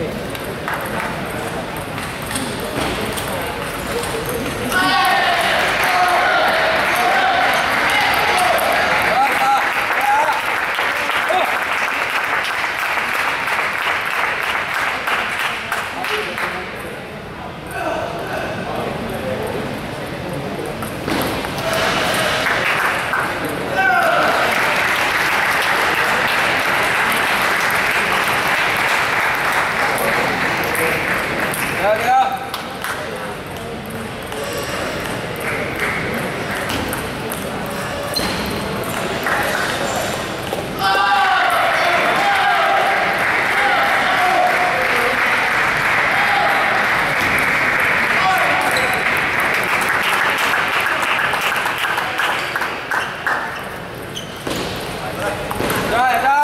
Okay. Được chưa? Rồi, rồi.